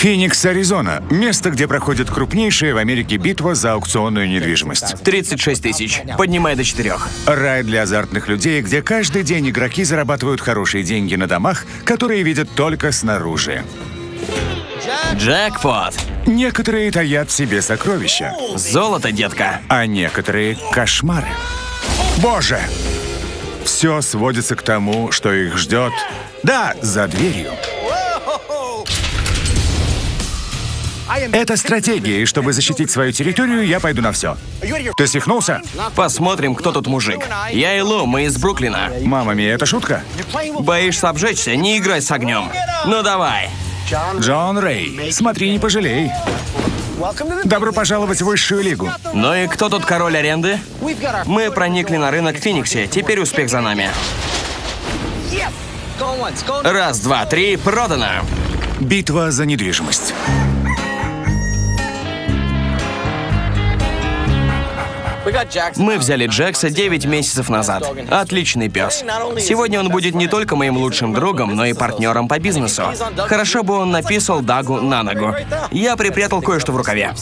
Феникс, Аризона. Место, где проходит крупнейшая в Америке битва за аукционную недвижимость. 36 тысяч. Поднимай до четырех. Рай для азартных людей, где каждый день игроки зарабатывают хорошие деньги на домах, которые видят только снаружи. Джекпот. Некоторые таят в себе сокровища, Золото, детка. а некоторые — кошмары. Боже! Все сводится к тому, что их ждет, да, за дверью. Это стратегия, и чтобы защитить свою территорию, я пойду на все. Ты свихнулся? Посмотрим, кто тут мужик. Я и Лу, мы из Бруклина. Мама мия, это шутка? Боишься обжечься? Не играй с огнем. Ну давай. Джон Рэй, смотри, не пожалей. Добро пожаловать в высшую лигу. Ну и кто тут король аренды? Мы проникли на рынок в Фениксе. Теперь успех за нами. Раз, два, три, продано. Битва за недвижимость. Мы взяли Джекса 9 месяцев назад. Отличный пес. Сегодня он будет не только моим лучшим другом, но и партнером по бизнесу. Хорошо бы он написал Дагу на ногу. Я припрятал кое-что в рукаве.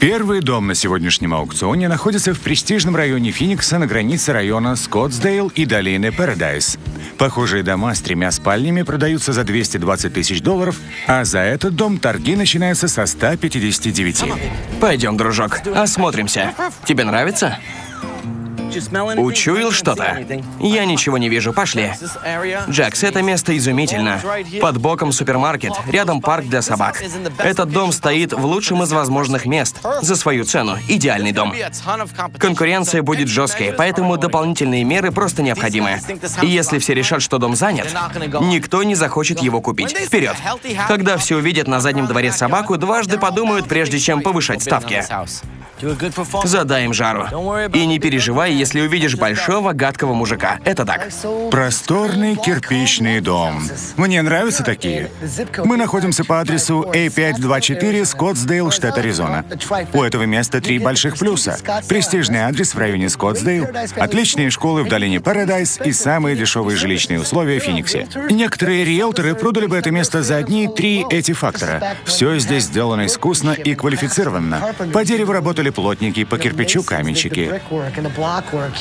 Первый дом на сегодняшнем аукционе находится в престижном районе Феникса на границе района Скоттсдейл и долины Парадайз. Похожие дома с тремя спальнями продаются за 220 тысяч долларов, а за этот дом торги начинаются со 159. Пойдем, дружок, осмотримся. Тебе нравится? Учуял что-то? Я ничего не вижу, пошли. Джекс, это место изумительно. Под боком супермаркет, рядом парк для собак. Этот дом стоит в лучшем из возможных мест. За свою цену. Идеальный дом. Конкуренция будет жесткой, поэтому дополнительные меры просто необходимы. И если все решат, что дом занят, никто не захочет его купить. Вперед! Когда все увидят на заднем дворе собаку, дважды подумают, прежде чем повышать ставки. Задай им жару. И не переживай, если увидишь большого гадкого мужика. Это так. Просторный кирпичный дом. Мне нравятся такие. Мы находимся по адресу A524 Скоттсдейл, штат Аризона. У этого места три больших плюса. Престижный адрес в районе Скоттсдейл, отличные школы в долине Парадайз и самые дешевые жилищные условия в Фениксе. Некоторые риэлторы продали бы это место за одни-три эти фактора. Все здесь сделано искусно и квалифицированно. По дереву работали плотники, по кирпичу каменщики.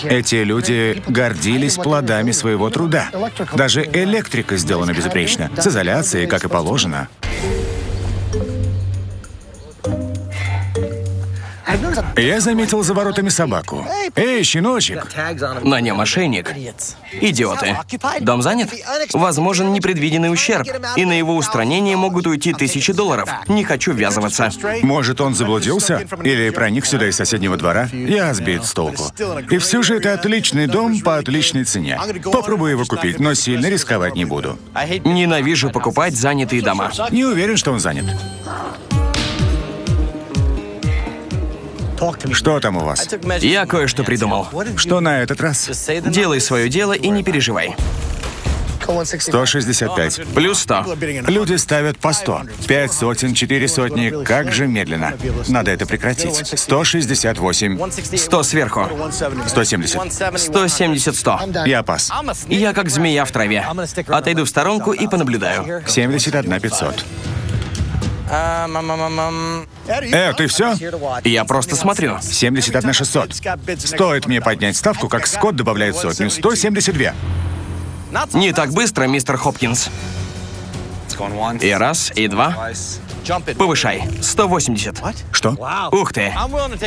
Эти люди гордились плодами своего труда. Даже электрика сделана безупречно, с изоляцией, как и положено. Я заметил за воротами собаку. Эй, щеночек! На нем ошейник. Идиоты. Дом занят? Возможен непредвиденный ущерб, и на его устранение могут уйти тысячи долларов. Не хочу ввязываться. Может, он заблудился? Или проник сюда из соседнего двора? Я сбит с толку. И все же это отличный дом по отличной цене. Попробую его купить, но сильно рисковать не буду. Ненавижу покупать занятые дома. Не уверен, что он занят. Что там у вас? Я кое-что придумал. Что на этот раз? Делай свое дело и не переживай. 165. Плюс 100. Люди ставят по 100. Пять сотен, четыре сотни. Как же медленно. Надо это прекратить. 168. 100 сверху. 170. 170, 100. Я пас. Я как змея в траве. Отойду в сторонку и понаблюдаю. 71 500. Э, ты все? Я просто смотрю. 71 600. Стоит мне поднять ставку, как Скотт добавляет сотню. 172. Не так быстро, мистер Хопкинс. И раз, и два. Повышай. 180. Что? Ух ты.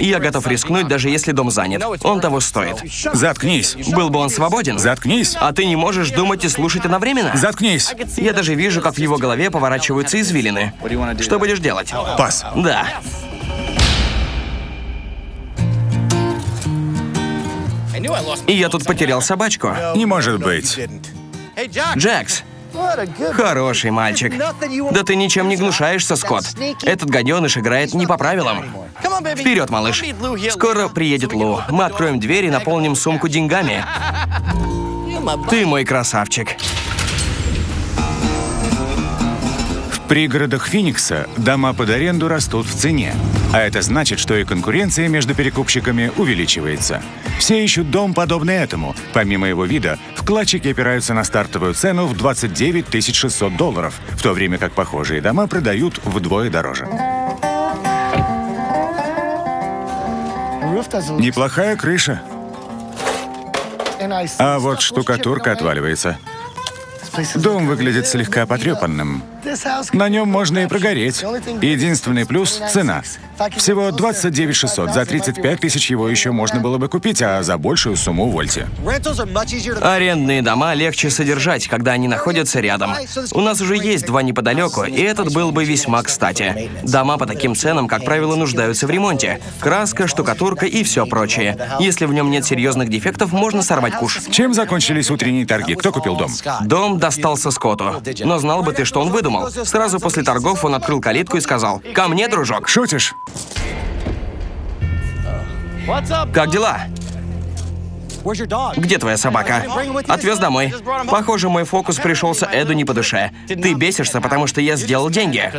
Я готов рискнуть, даже если дом занят. Он того стоит. Заткнись. Был бы он свободен. Заткнись. А ты не можешь думать и слушать одновременно? Заткнись. Я даже вижу, как в его голове поворачиваются извилины. Что будешь делать? Пас. Да. И я тут потерял собачку. Не может быть. Джекс. Хороший мальчик. Да ты ничем не гнушаешься, Скотт. Этот гаденыш играет не по правилам. Вперед, малыш. Скоро приедет Лу. Мы откроем дверь и наполним сумку деньгами. Ты мой красавчик. Пригородах Феникса дома под аренду растут в цене. А это значит, что и конкуренция между перекупщиками увеличивается. Все ищут дом, подобный этому. Помимо его вида, вкладчики опираются на стартовую цену в 29 600 долларов, в то время как похожие дома продают вдвое дороже. Неплохая крыша. А вот штукатурка отваливается. Дом выглядит слегка потрепанным. На нем можно и прогореть. Единственный плюс — цена. Всего 29 600. За 35 тысяч его еще можно было бы купить, а за большую сумму увольте. Арендные дома легче содержать, когда они находятся рядом. У нас уже есть два неподалеку, и этот был бы весьма кстати. Дома по таким ценам, как правило, нуждаются в ремонте. Краска, штукатурка и все прочее. Если в нем нет серьезных дефектов, можно сорвать куш. Чем закончились утренние торги? Кто купил дом? Дом достался Скотту. Но знал бы ты, что он выдумал. Сразу после торгов он открыл калитку и сказал, «Ко мне, дружок». Шутишь? Как дела? Где твоя собака? Отвез домой. Похоже, мой фокус пришелся Эду не по душе. Ты бесишься, потому что я сделал деньги.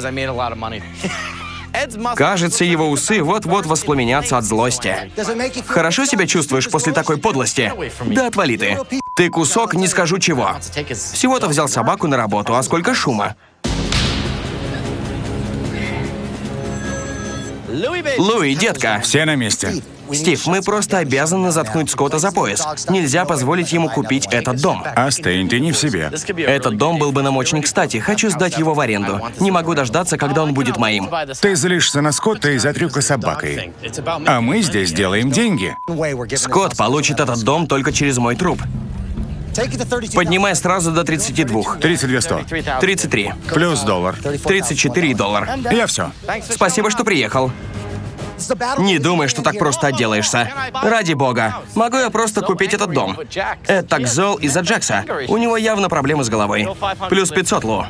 Кажется, его усы вот-вот воспламенятся от злости. Хорошо себя чувствуешь после такой подлости? Да отвали ты. Ты кусок, не скажу чего. Всего-то взял собаку на работу, а сколько шума. Луи, детка. Все на месте. Стив, мы просто обязаны заткнуть Скотта за пояс. Нельзя позволить ему купить этот дом. Астейн, ты не в себе. Этот дом был бы нам очень кстати. Хочу сдать его в аренду. Не могу дождаться, когда он будет моим. Ты злишься на Скотта из-за трюка с собакой. А мы здесь делаем деньги. Скотт получит этот дом только через мой труп. Поднимай сразу до 32. 32 100. 33. Плюс доллар. 34 доллар. Я все. Спасибо, что приехал. Не думай, что так просто отделаешься. Ради бога. Могу я просто купить этот дом? Эд так зол из-за Джекса. У него явно проблемы с головой. Плюс 500, Лу.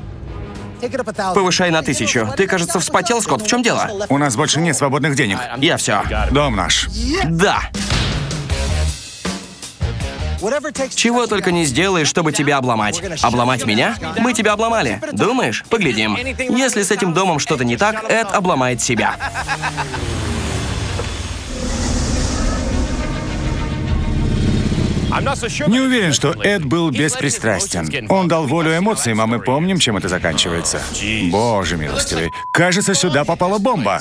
Повышай на тысячу. Ты, кажется, вспотел, Скотт. В чем дело? У нас больше нет свободных денег. Я все. Дом наш. Да. Чего только не сделаешь, чтобы тебя обломать. Обломать меня? Мы тебя обломали. Думаешь? Поглядим. Если с этим домом что-то не так, Эд обломает себя. Не уверен, что Эд был беспристрастен. Он дал волю эмоциям, а мы помним, чем это заканчивается. Боже милостивый. Кажется, сюда попала бомба.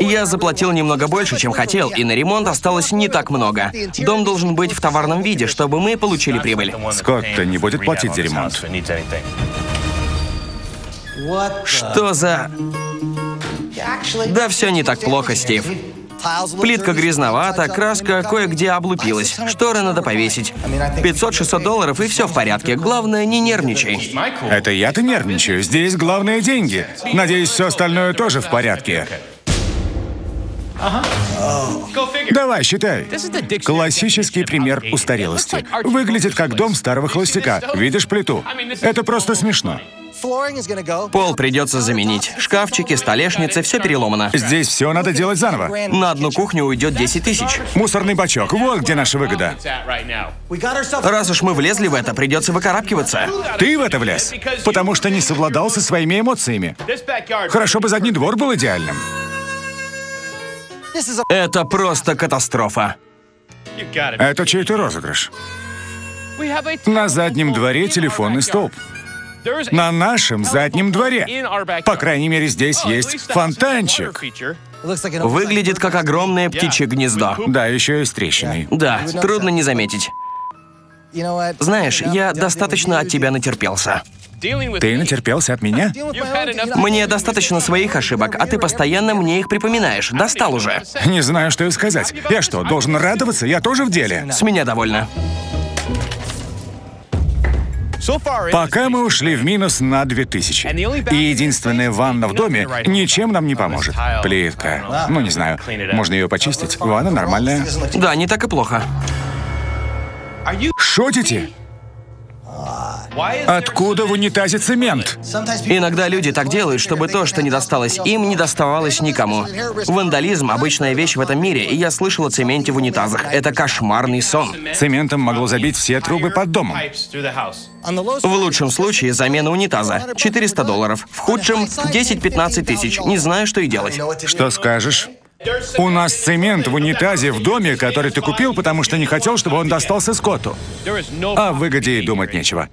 Я заплатил немного больше, чем хотел, и на ремонт осталось не так много. Дом должен быть в товарном виде, чтобы мы получили прибыль. Скотт-то не будет платить за ремонт. Что за... Да все не так плохо, Стив. Плитка грязновата, краска кое-где облупилась. Шторы надо повесить. 500-600 долларов, и все в порядке. Главное, не нервничай. Это я-то нервничаю. Здесь главное деньги. Надеюсь, все остальное тоже в порядке. Давай, считай. Классический пример устарелости. Выглядит как дом старого холостяка. Видишь плиту? Это просто смешно. Пол придется заменить. Шкафчики, столешницы, все переломано. Здесь все надо делать заново. На одну кухню уйдет 10 тысяч. Мусорный бачок. Вот где наша выгода. Раз уж мы влезли в это, придется выкарабкиваться. Ты в это влез, потому что не совладал со своими эмоциями. Хорошо бы задний двор был идеальным. Это просто катастрофа. Это чей-то розыгрыш. На заднем дворе телефонный столб. На нашем заднем дворе. По крайней мере, здесь есть фонтанчик. Выглядит как огромное птичье гнездо. Да, еще и с трещиной. Да, трудно не заметить. Знаешь, я достаточно от тебя натерпелся. Ты натерпелся от меня? Мне достаточно своих ошибок, а ты постоянно мне их припоминаешь. Достал уже. Не знаю, что и сказать. Я что, должен радоваться? Я тоже в деле. С меня довольно. Пока мы ушли в минус на 2000. И единственная ванна в доме ничем нам не поможет. Плитка. Ну, не знаю. Можно ее почистить. Ванна нормальная. Да, не так и плохо. Шутите? Откуда в унитазе цемент? Иногда люди так делают, чтобы то, что не досталось им, не доставалось никому. Вандализм — обычная вещь в этом мире, и я слышал о цементе в унитазах. Это кошмарный сон. Цементом могло забить все трубы под домом. В лучшем случае замена унитаза — 400 долларов. В худшем — 10-15 тысяч. Не знаю, что и делать. Что скажешь? У нас цемент в унитазе в доме, который ты купил, потому что не хотел, чтобы он достался Скотту. О выгоде и думать нечего.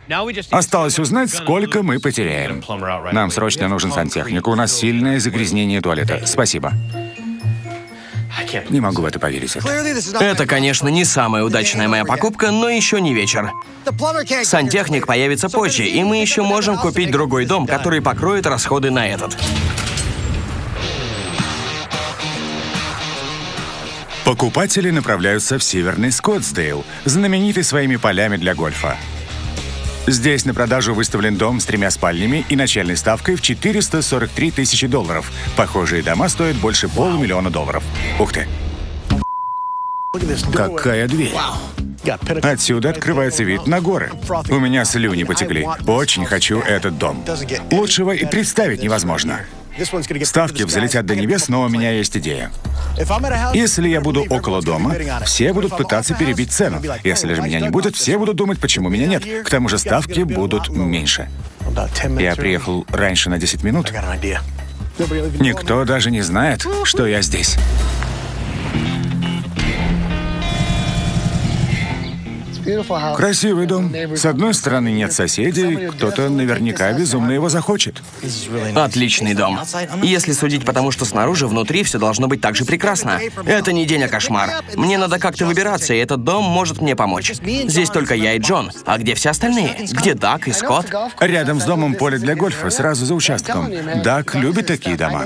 Осталось узнать, сколько мы потеряем. Нам срочно нужен сантехник. У нас сильное загрязнение туалета. Спасибо. Не могу в это поверить. Это, конечно, не самая удачная моя покупка, но еще не вечер. Сантехник появится позже, и мы еще можем купить другой дом, который покроет расходы на этот. Покупатели направляются в северный Скоттсдейл, знаменитый своими полями для гольфа. Здесь на продажу выставлен дом с тремя спальнями и начальной ставкой в 443 тысячи долларов. Похожие дома стоят больше полумиллиона долларов. Ух ты! Какая дверь! Отсюда открывается вид на горы. У меня слюни потекли. Очень хочу этот дом. Лучшего и представить невозможно. Ставки взлетят до небес, но у меня есть идея. Если я буду около дома, все будут пытаться перебить цену. Если же меня не будет, все будут думать, почему меня нет. К тому же ставки будут меньше. Я приехал раньше на 10 минут. Никто даже не знает, что я здесь. Красивый дом. С одной стороны нет соседей, кто-то наверняка безумно его захочет. Отличный дом. Если судить по тому, что снаружи, внутри все должно быть так же прекрасно. Это не день, а кошмар. Мне надо как-то выбираться, и этот дом может мне помочь. Здесь только я и Джон. А где все остальные? Где Дак и Скотт? Рядом с домом поле для гольфа, сразу за участком. Дак любит такие дома.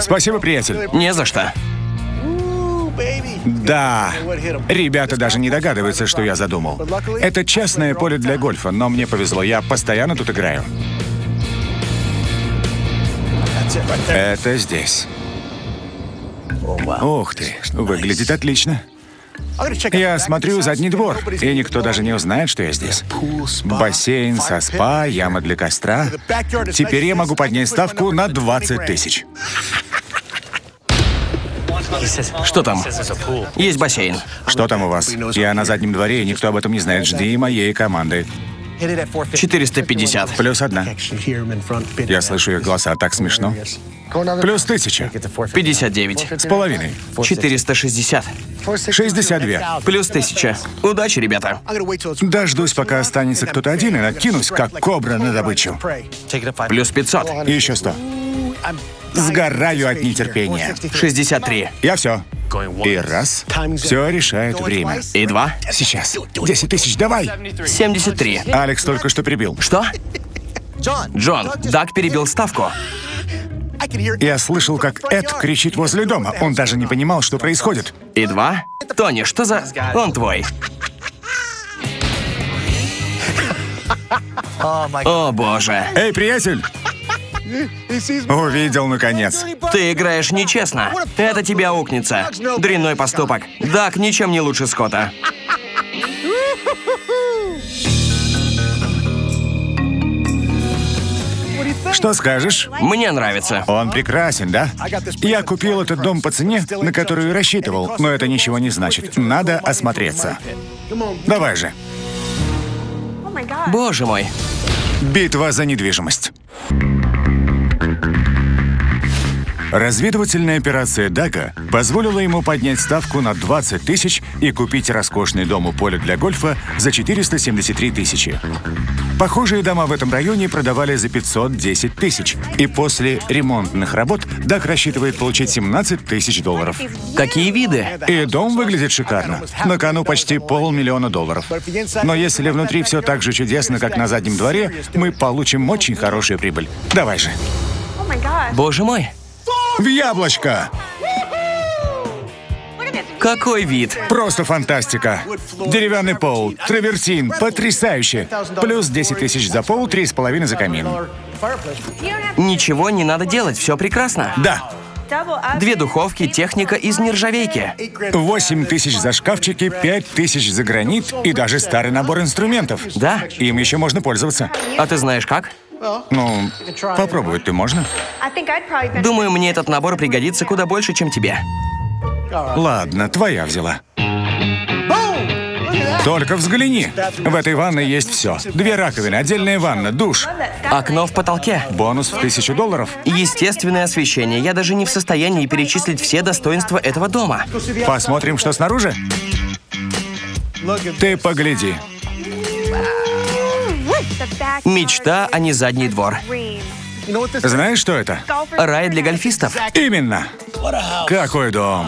Спасибо, приятель. Не за что. Да. Ребята даже не догадываются, что я задумал. Это частное поле для гольфа, но мне повезло, я постоянно тут играю. Это здесь. Ух ты, выглядит отлично. Я смотрю задний двор, и никто даже не узнает, что я здесь. Бассейн со спа, яма для костра. Теперь я могу поднять ставку на 20 тысяч. Что там? Есть бассейн. Что там у вас? Я на заднем дворе, и никто об этом не знает. Жди моей команды. 450. Плюс одна. Я слышу их голоса, так смешно. Плюс тысяча. 59. С половиной. 460. 62. Плюс 1000. Удачи, ребята. Дождусь, пока останется кто-то один, и накинусь, как кобра на добычу. Плюс 500. И еще сто. Сгораю от нетерпения. 63. Я все. И раз. Все решает время. И два. Сейчас. 10 тысяч, давай. 73. Алекс только что прибил. Что? Джон, Даг перебил ставку. Я слышал, как Эд кричит возле дома. Он даже не понимал, что происходит. И два. Тони, что за... Он твой. О, боже. Эй, приятель! Увидел, наконец. Ты играешь нечестно. Это тебе аукнется. Дрянной поступок. Дак ничем не лучше Скотта. Что скажешь? Мне нравится. Он прекрасен, да? Я купил этот дом по цене, на которую рассчитывал, но это ничего не значит. Надо осмотреться. Давай же. Боже мой. Битва за недвижимость. Разведывательная операция Дага позволила ему поднять ставку на 20 тысяч и купить роскошный дом у поля для гольфа за 473 тысячи. Похожие дома в этом районе продавали за 510 тысяч. И после ремонтных работ Даг рассчитывает получить 17 тысяч долларов. Какие виды? И дом выглядит шикарно. На кону почти полмиллиона долларов. Но если внутри все так же чудесно, как на заднем дворе, мы получим очень хорошую прибыль. Давай же. Боже мой. В яблочко! Какой вид? Просто фантастика. Деревянный пол, травертин, потрясающе. Плюс 10 тысяч за пол, 3,5 за камин. Ничего не надо делать, все прекрасно. Да. Две духовки, техника из нержавейки. 8 тысяч за шкафчики, 5 тысяч за гранит и даже старый набор инструментов. Да. Им еще можно пользоваться. А ты знаешь как? Ну, попробовать ты можно? Думаю, мне этот набор пригодится куда больше, чем тебе. Ладно, твоя взяла. Только взгляни. В этой ванной есть все. Две раковины, отдельная ванна, душ. Окно в потолке. Бонус в тысячу долларов. Естественное освещение. Я даже не в состоянии перечислить все достоинства этого дома. Посмотрим, что снаружи. Ты погляди. Мечта, а не задний двор. Знаешь, что это? Рай для гольфистов. Именно. Какой дом?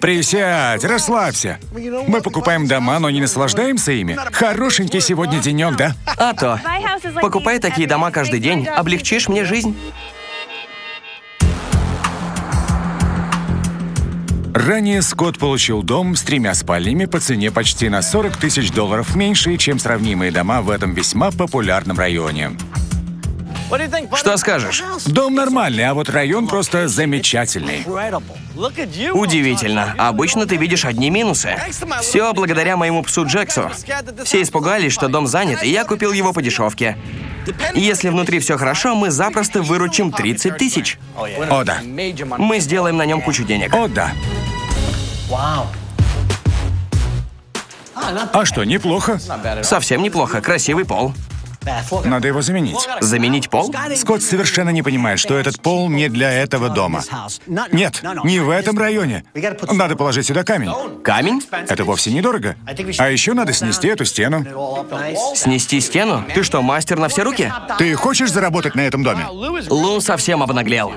Присядь, расслабься. Мы покупаем дома, но не наслаждаемся ими. Хорошенький сегодня денек, да? А то. Покупай такие дома каждый день. Облегчишь мне жизнь. Ранее Скотт получил дом с тремя спальнями по цене почти на 40 тысяч долларов меньше, чем сравнимые дома в этом весьма популярном районе. Что скажешь? Дом нормальный, а вот район просто замечательный. Удивительно. Обычно ты видишь одни минусы. Все благодаря моему псу Джексу. Все испугались, что дом занят, и я купил его по дешевке. Если внутри все хорошо, мы запросто выручим 30 тысяч. О, да. Мы сделаем на нем кучу денег. О, да. А что, неплохо. Совсем неплохо. Красивый пол. Надо его заменить. Заменить пол? Скотт совершенно не понимает, что этот пол не для этого дома. Нет, не в этом районе. Надо положить сюда камень. Камень? Это вовсе недорого. А еще надо снести эту стену. Снести стену? Ты что, мастер на все руки? Ты хочешь заработать на этом доме? Лун совсем обнаглел.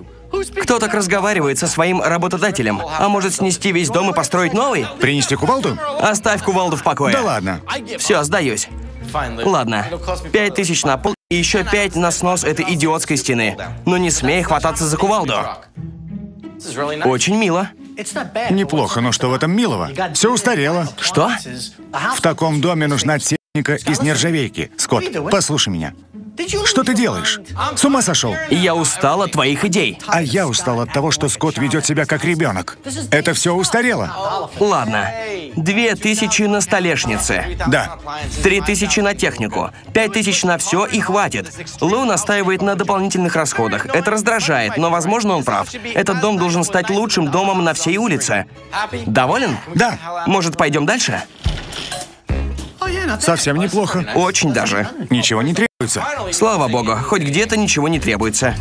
Кто так разговаривает со своим работодателем? А может снести весь дом и построить новый? Принести кувалду? Оставь кувалду в покое. Да ладно. Все, сдаюсь. Ладно, пять тысяч на пол и еще пять на снос этой идиотской стены. Но не смей хвататься за кувалду. Очень мило. Неплохо, но что в этом милого? Все устарело. Что? В таком доме нужна техника из нержавейки. Скотт, послушай меня. Что ты делаешь? С ума сошел? Я устал от твоих идей. А я устал от того, что Скотт ведет себя как ребенок. Это все устарело. Ладно. Две тысячи на столешнице. Да. Три тысячи на технику. Пять тысяч на все и хватит. Лу настаивает на дополнительных расходах. Это раздражает, но, возможно, он прав. Этот дом должен стать лучшим домом на всей улице. Доволен? Да. Может, пойдем дальше? Совсем неплохо. Очень даже. Ничего не требуется. Слава богу, хоть где-то ничего не требуется.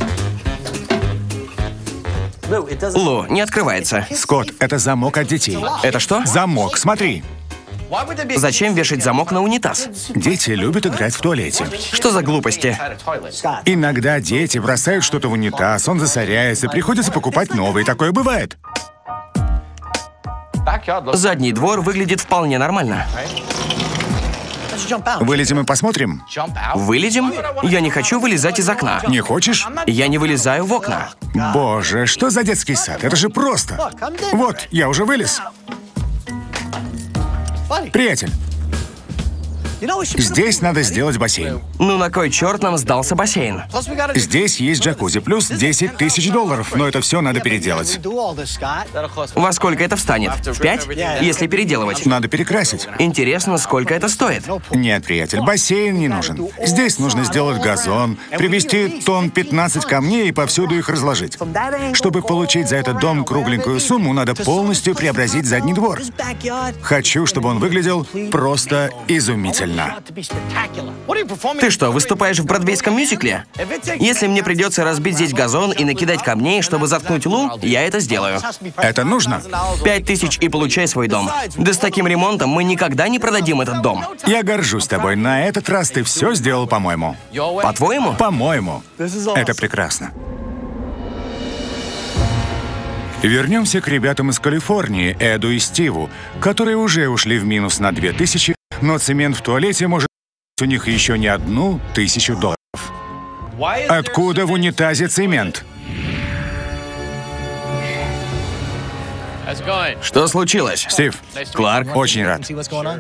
Лу, не открывается. Скотт, это замок от детей. Это что? Замок, смотри. Зачем вешать замок на унитаз? Дети любят играть в туалете. Что за глупости? Иногда дети бросают что-то в унитаз, он засоряется, приходится покупать новый. Такое бывает. Задний двор выглядит вполне нормально. Вылезем и посмотрим. Вылезем? Я не хочу вылезать из окна. Не хочешь? Я не вылезаю в окна. Боже, что за детский сад? Это же просто. Вот, я уже вылез. Приятель, здесь надо сделать бассейн. Ну на кой черт нам сдался бассейн? Здесь есть джакузи, плюс 10 тысяч долларов, но это все надо переделать. Во сколько это встанет? В пять? Если переделывать. Надо перекрасить. Интересно, сколько это стоит? Нет, приятель, бассейн не нужен. Здесь нужно сделать газон, привезти тонн 15 камней и повсюду их разложить. Чтобы получить за этот дом кругленькую сумму, надо полностью преобразить задний двор. Хочу, чтобы он выглядел просто изумительно. Ты что, выступаешь в бродвейском мюзикле? Если мне придется разбить здесь газон и накидать камней, чтобы заткнуть Лу, я это сделаю. Это нужно? Пять тысяч и получай свой дом. Да с таким ремонтом мы никогда не продадим этот дом. Я горжусь тобой. На этот раз ты все сделал по-моему. По-твоему? По-моему. Это прекрасно. Вернемся к ребятам из Калифорнии, Эду и Стиву, которые уже ушли в минус на 2000, но цемент в туалете может у них еще не одну тысячу долларов. Откуда в унитазе цемент? Что случилось? Стив, Кларк, очень рад.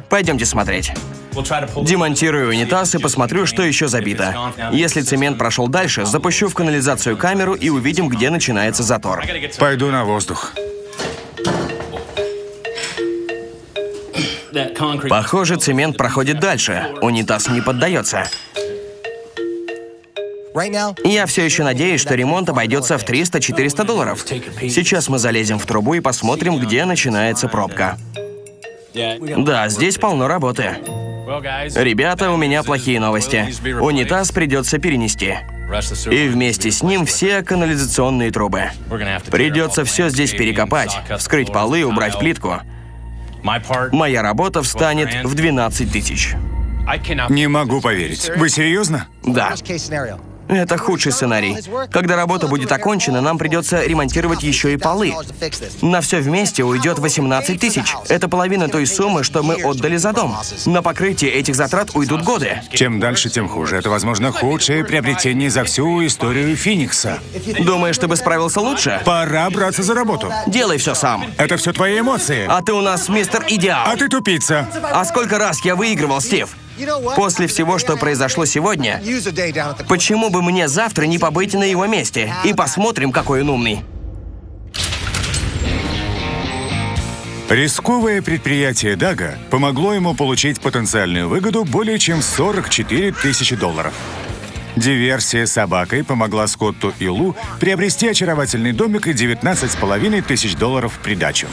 пойдемте смотреть. Демонтирую унитаз и посмотрю, что еще забито. Если цемент прошел дальше, запущу в канализацию камеру и увидим, где начинается затор. Пойду на воздух. Похоже, цемент проходит дальше. Унитаз не поддается. Я все еще надеюсь, что ремонт обойдется в 300-400 долларов. Сейчас мы залезем в трубу и посмотрим, где начинается пробка. Да, здесь полно работы. Ребята, у меня плохие новости. Унитаз придется перенести. И вместе с ним все канализационные трубы. Придется все здесь перекопать, вскрыть полы, убрать плитку. Моя работа встанет в 12 тысяч. Не могу поверить. Вы серьезно? Да. Это худший сценарий. Когда работа будет окончена, нам придется ремонтировать еще и полы. На все вместе уйдет 18 тысяч. Это половина той суммы, что мы отдали за дом. На покрытие этих затрат уйдут годы. Чем дальше, тем хуже. Это, возможно, худшее приобретение за всю историю Феникса. Думаешь, ты бы справился лучше? Пора браться за работу. Делай все сам. Это все твои эмоции. А ты у нас мистер Идеал. А ты тупица. А сколько раз я выигрывал, Стив? После всего, что произошло сегодня, почему бы мне завтра не побыть на его месте? И посмотрим, какой он умный. Рисковое предприятие Дага помогло ему получить потенциальную выгоду более чем 44 тысячи долларов. Диверсия с собакой помогла Скотту и Лу приобрести очаровательный домик и 19,5 тысяч долларов в придачу.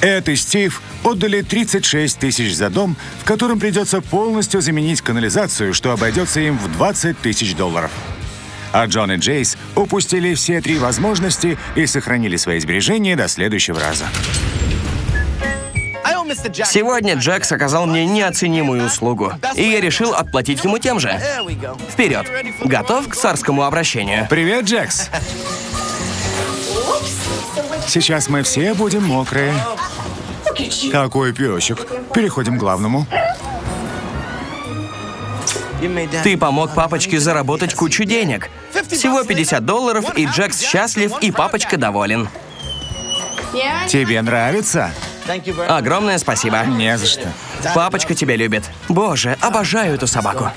Эд и Стив отдали 36 тысяч за дом, в котором придется полностью заменить канализацию, что обойдется им в 20 тысяч долларов. А Джон и Джейс упустили все три возможности и сохранили свои сбережения до следующего раза. Сегодня Джекс оказал мне неоценимую услугу, и я решил отплатить ему тем же. Вперед! Готов к царскому обращению? Привет, Джекс! Сейчас мы все будем мокрые. Какой песик. Переходим к главному. Ты помог папочке заработать кучу денег. Всего 50 долларов, и Джекс счастлив, и папочка доволен. Тебе нравится? Огромное спасибо. Не за что. Папочка тебя любит. Боже, обожаю эту собаку.